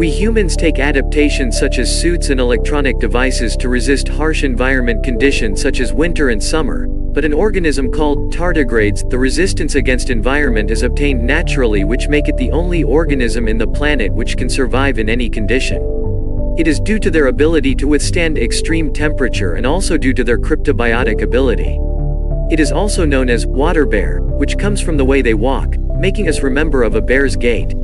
We humans take adaptations such as suits and electronic devices to resist harsh environment conditions such as winter and summer, but an organism called tardigrades, the resistance against environment is obtained naturally which make it the only organism in the planet which can survive in any condition. It is due to their ability to withstand extreme temperature and also due to their cryptobiotic ability. It is also known as water bear, which comes from the way they walk, making us remember of a bear's gait.